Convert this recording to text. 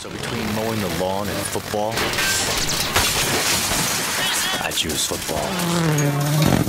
So between mowing the lawn and football, I choose football.